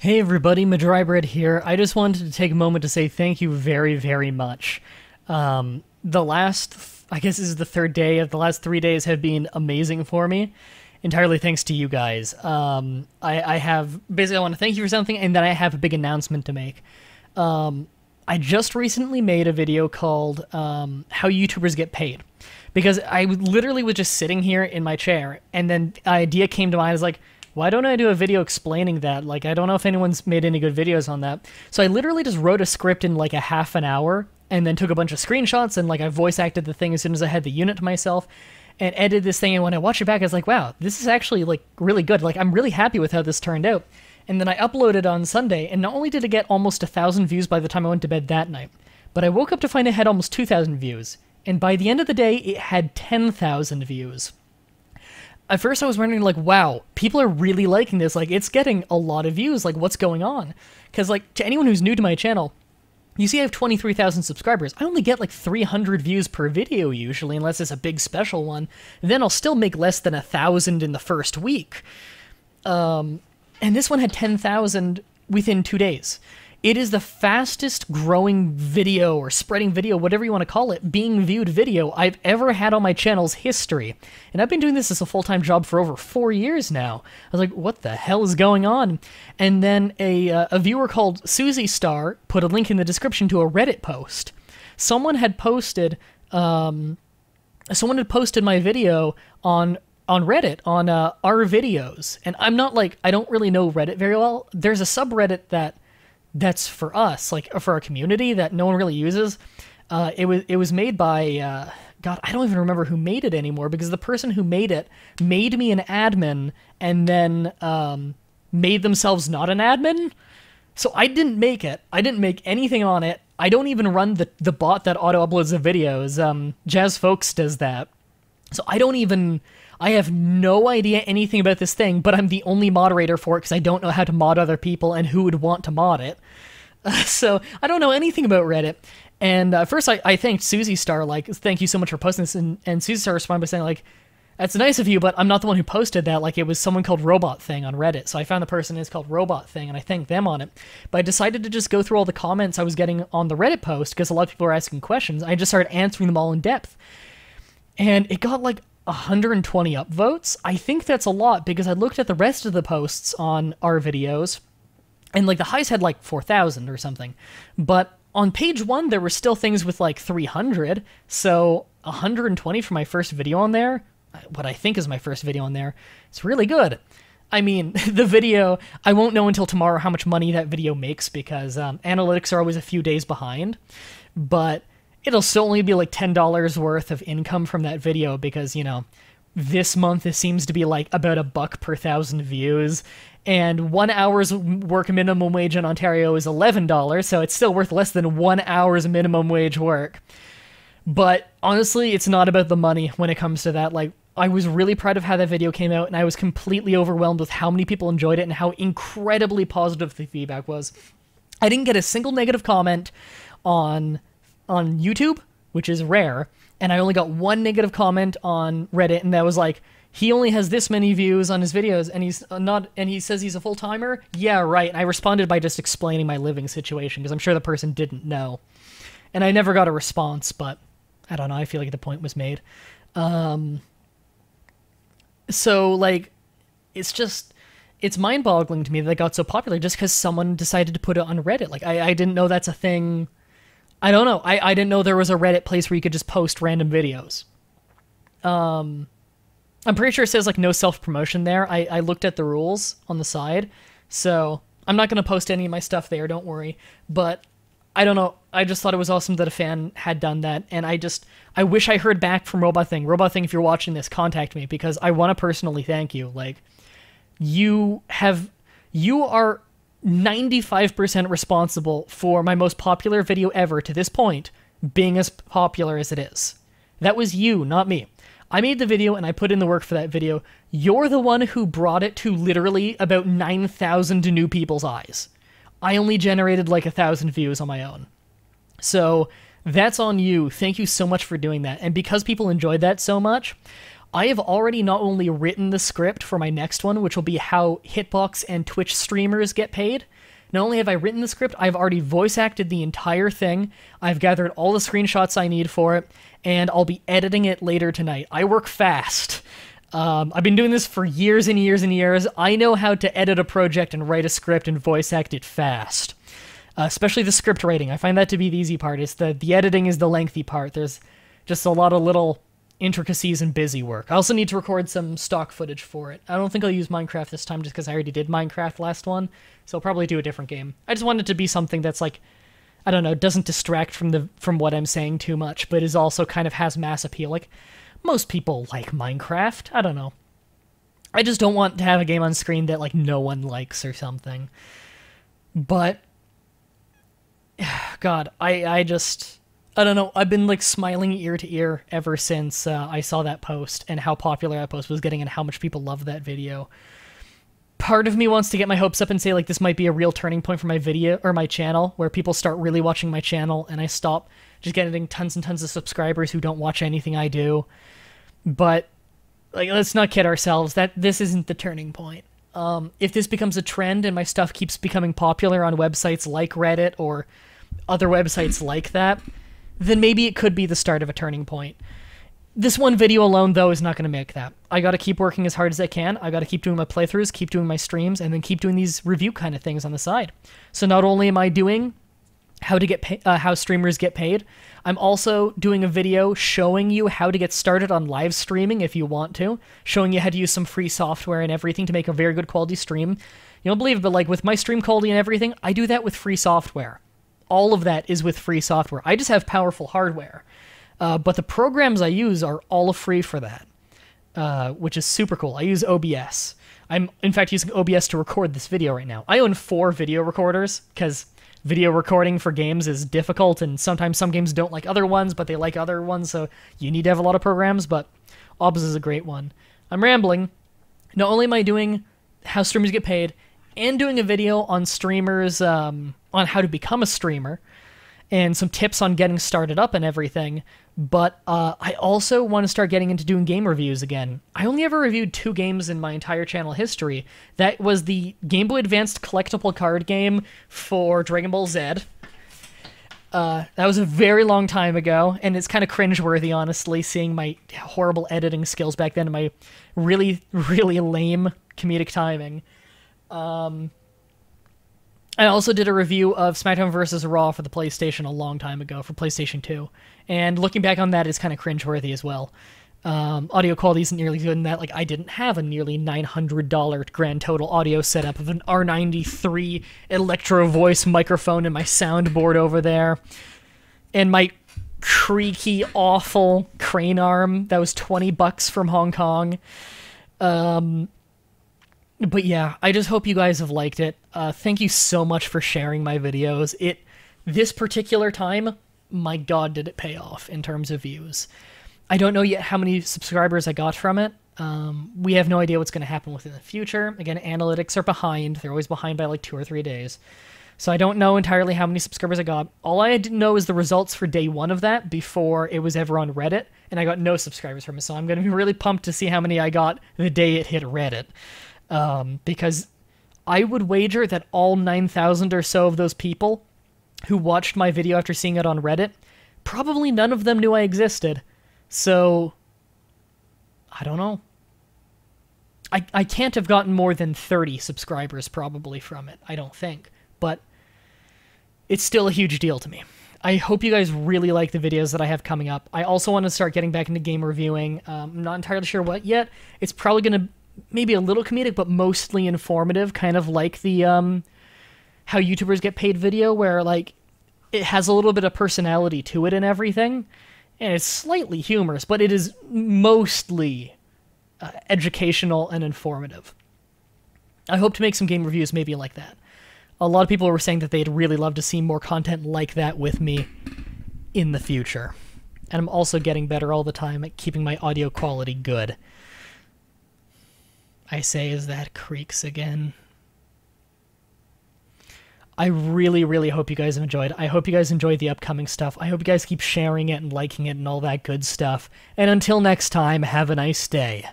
Hey everybody, MahDryBread here. I just wanted to take a moment to say thank you very, very much. Um, the last, I guess this is the third day of the last three days have been amazing for me. Entirely thanks to you guys. Um, I, I have, basically I want to thank you for something and then I have a big announcement to make. Um, I just recently made a video called um, How YouTubers Get Paid. Because I literally was just sitting here in my chair and then the idea came to mind. I was like, why don't I do a video explaining that? Like, I don't know if anyone's made any good videos on that. So I literally just wrote a script in like a half an hour and then took a bunch of screenshots and like I voice acted the thing as soon as I had the unit to myself and edited this thing. And when I watched it back, I was like, wow, this is actually like really good. Like, I'm really happy with how this turned out. And then I uploaded on Sunday, and not only did it get almost a thousand views by the time I went to bed that night, but I woke up to find it had almost 2,000 views. And by the end of the day, it had 10,000 views at first I was wondering like, wow, people are really liking this. Like, it's getting a lot of views. Like, what's going on? Because like to anyone who's new to my channel, you see I have 23,000 subscribers. I only get like 300 views per video usually, unless it's a big special one. Then I'll still make less than a thousand in the first week. Um, and this one had 10,000 within two days. It is the fastest growing video or spreading video, whatever you want to call it, being viewed video I've ever had on my channel's history. And I've been doing this as a full time job for over four years now. I was like, what the hell is going on? And then a, uh, a viewer called Susie Star put a link in the description to a Reddit post. Someone had posted. Um, someone had posted my video on on Reddit on uh, our videos, and I'm not like I don't really know Reddit very well. There's a subreddit that that's for us, like for our community that no one really uses. Uh, it was it was made by uh, God. I don't even remember who made it anymore because the person who made it made me an admin and then um, made themselves not an admin. So I didn't make it. I didn't make anything on it. I don't even run the the bot that auto uploads the videos. Um, Jazz Folks does that. So I don't even. I have no idea anything about this thing, but I'm the only moderator for it because I don't know how to mod other people and who would want to mod it. Uh, so I don't know anything about Reddit. And uh, first, I, I thanked Susie Star, like, thank you so much for posting this. And, and Susie Star responded by saying, like, that's nice of you, but I'm not the one who posted that. Like, it was someone called Robot Thing on Reddit. So I found the person is called Robot Thing, and I thanked them on it. But I decided to just go through all the comments I was getting on the Reddit post because a lot of people were asking questions. I just started answering them all in depth. And it got like 120 upvotes. I think that's a lot because I looked at the rest of the posts on our videos and like the highs had like 4,000 or something. But on page one, there were still things with like 300. So 120 for my first video on there, what I think is my first video on there, it's really good. I mean, the video, I won't know until tomorrow how much money that video makes because um, analytics are always a few days behind. But it'll still only be like $10 worth of income from that video because, you know, this month it seems to be like about a buck per thousand views. And one hour's work minimum wage in ontario is $11 so it's still worth less than one hour's minimum wage work. But honestly it's not about the money when it comes to that. Like i was really proud of how that video came out and i was completely overwhelmed with how many people enjoyed it and how incredibly positive the feedback was. I didn't get a single negative comment on on YouTube, which is rare, and I only got one negative comment on Reddit, and that was like, he only has this many views on his videos, and he's not, and he says he's a full timer. Yeah, right. And I responded by just explaining my living situation because I'm sure the person didn't know, and I never got a response. But I don't know. I feel like the point was made. Um, so like, it's just it's mind-boggling to me that it got so popular just because someone decided to put it on Reddit. Like I, I didn't know that's a thing I don't know. I, I didn't know there was a Reddit place where you could just post random videos. Um, I'm pretty sure it says like no self promotion there. I, I looked at the rules on the side, so I'm not gonna post any of my stuff there. Don't worry. But I don't know. I just thought it was awesome that a fan had done that, and I just I wish I heard back from Robot Thing. Robot Thing, if you're watching this, contact me because I want to personally thank you. Like, you have you are 95% responsible for my most popular video ever to this point being as popular as it is. That was you, not me. I made the video and I put in the work for that video. You're the one who brought it to literally about 9,000 new people's eyes. I only generated like a thousand views on my own. So that's on you. Thank you so much for doing that. And because people enjoyed that so much, I have already not only written the script for my next one, which will be how Hitbox and Twitch streamers get paid. Not only have I written the script, I've already voice acted the entire thing. I've gathered all the screenshots I need for it, and I'll be editing it later tonight. I work fast. Um, I've been doing this for years and years and years. I know how to edit a project and write a script and voice act it fast. Uh, especially the script writing. I find that to be the easy part. It's the the editing is the lengthy part. There's just a lot of little intricacies and busy work. I also need to record some stock footage for it. I don't think I'll use Minecraft this time just because I already did Minecraft last one, so I'll probably do a different game. I just want it to be something that's like, I don't know, doesn't distract from the from what I'm saying too much, but is also kind of has mass appeal. Like most people like Minecraft. I don't know. I just don't want to have a game on screen that like no one likes or something. But God, I I just I don't know. I've been like smiling ear to ear ever since uh, I saw that post and how popular that post was getting and how much people loved that video. Part of me wants to get my hopes up and say like this might be a real turning point for my video or my channel where people start really watching my channel and I stop just getting tons and tons of subscribers who don't watch anything I do. But like let's not kid ourselves that this isn't the turning point. Um, if this becomes a trend and my stuff keeps becoming popular on websites like Reddit or other websites like that, then maybe it could be the start of a turning point. This one video alone, though, is not going to make that. I got to keep working as hard as I can. I got to keep doing my playthroughs, keep doing my streams, and then keep doing these review kind of things on the side. So not only am I doing how to get pay- uh, how streamers get paid, I'm also doing a video showing you how to get started on live streaming if you want to, showing you how to use some free software and everything to make a very good quality stream. You don't believe it, but like with my stream quality and everything, I do that with free software all of that is with free software. I just have powerful hardware, uh, but the programs I use are all free for that, uh, which is super cool. I use OBS. I'm in fact using OBS to record this video right now. I own four video recorders because video recording for games is difficult, and sometimes some games don't like other ones, but they like other ones, so you need to have a lot of programs. But OBS is a great one. I'm rambling. Not only am I doing how streamers get paid, and doing a video on streamers um, on how to become a streamer and some tips on getting started up and everything. But uh, I also want to start getting into doing game reviews again. I only ever reviewed two games in my entire channel history. That was the Game Boy Advanced collectible card game for Dragon Ball Z. Uh, that was a very long time ago, and it's kind of cringeworthy, honestly, seeing my horrible editing skills back then and my really, really lame comedic timing. Um, I also did a review of SmackDown vs. Raw for the PlayStation a long time ago for PlayStation 2, and looking back on that is kind of cringeworthy as well. Um, audio quality isn't nearly good in that. Like, I didn't have a nearly $900 grand total audio setup of an R93 Electro Voice microphone and my soundboard over there, and my creaky, awful crane arm that was 20 bucks from Hong Kong. Um, but yeah, I just hope you guys have liked it. Uh, thank you so much for sharing my videos. It this particular time, my god, did it pay off in terms of views. I don't know yet how many subscribers I got from it. Um, we have no idea what's going to happen within the future. Again, analytics are behind. They're always behind by like two or three days. So I don't know entirely how many subscribers I got. All I didn't know is the results for day one of that before it was ever on Reddit, and I got no subscribers from it. So I'm going to be really pumped to see how many I got the day it hit Reddit um, because I would wager that all 9,000 or so of those people who watched my video after seeing it on Reddit, probably none of them knew I existed. So, I don't know. I, I can't have gotten more than 30 subscribers probably from it, I don't think. But it's still a huge deal to me. I hope you guys really like the videos that I have coming up. I also want to start getting back into game reviewing. Um, I'm not entirely sure what yet. It's probably going to maybe a little comedic, but mostly informative, kind of like the um, how YouTubers get paid video, where like it has a little bit of personality to it and everything, and it's slightly humorous, but it is mostly uh, educational and informative. I hope to make some game reviews maybe like that. A lot of people were saying that they'd really love to see more content like that with me in the future. And I'm also getting better all the time at keeping my audio quality good. I say as that creaks again. I really, really hope you guys have enjoyed. I hope you guys enjoyed the upcoming stuff. I hope you guys keep sharing it and liking it and all that good stuff. And until next time, have a nice day.